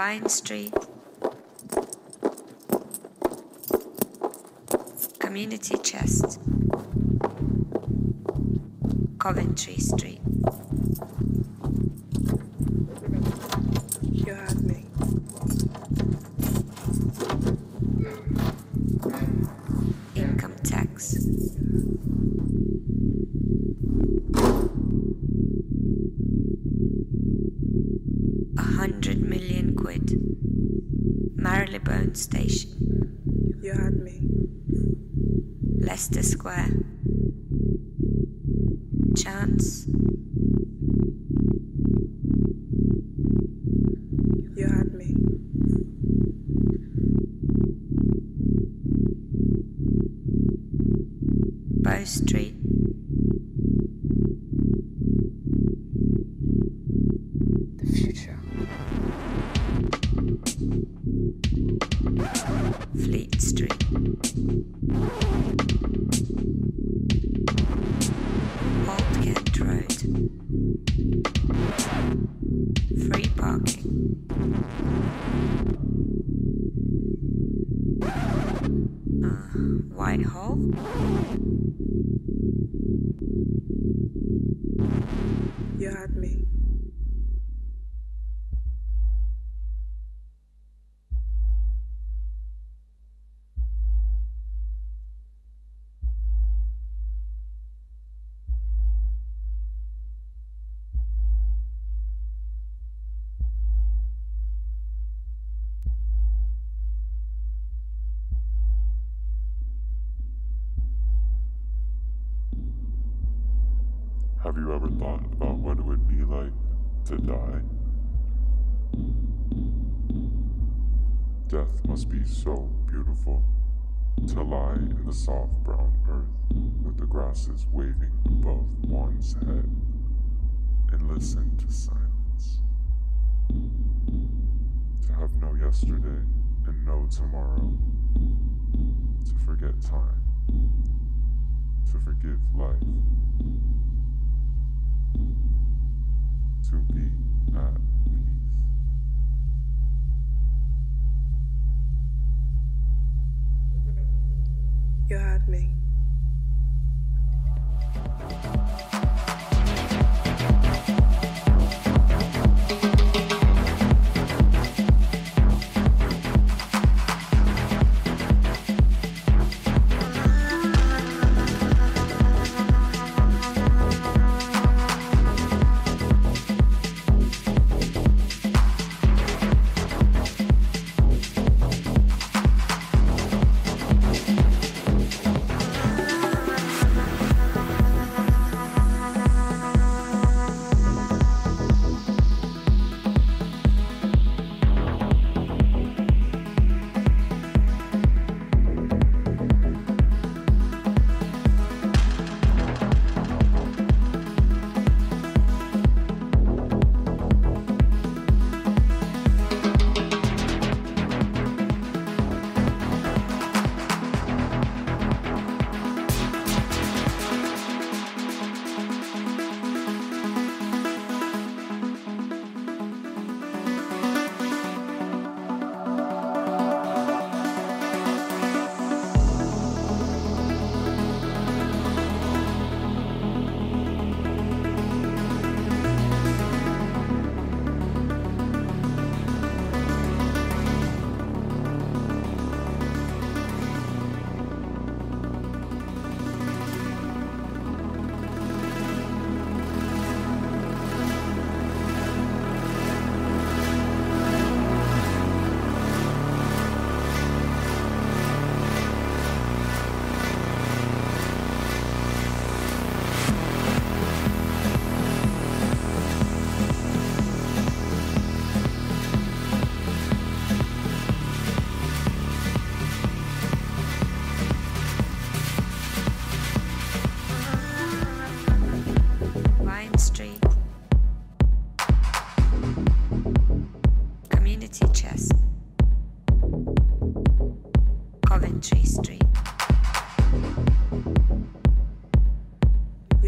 Vine Street, Community Chest, Coventry Street. Marylebone Station. You had me. Leicester Square. Chance. You had me. Bow Street. Whitehall. You had me. Have you ever thought about what it would be like to die? Death must be so beautiful to lie in the soft brown earth with the grasses waving above one's head and listen to silence. To have no yesterday and no tomorrow. To forget time. To forgive life. To be at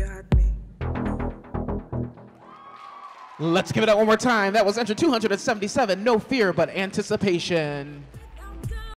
you had me. Let's give it up one more time. That was entry 277, No Fear But Anticipation.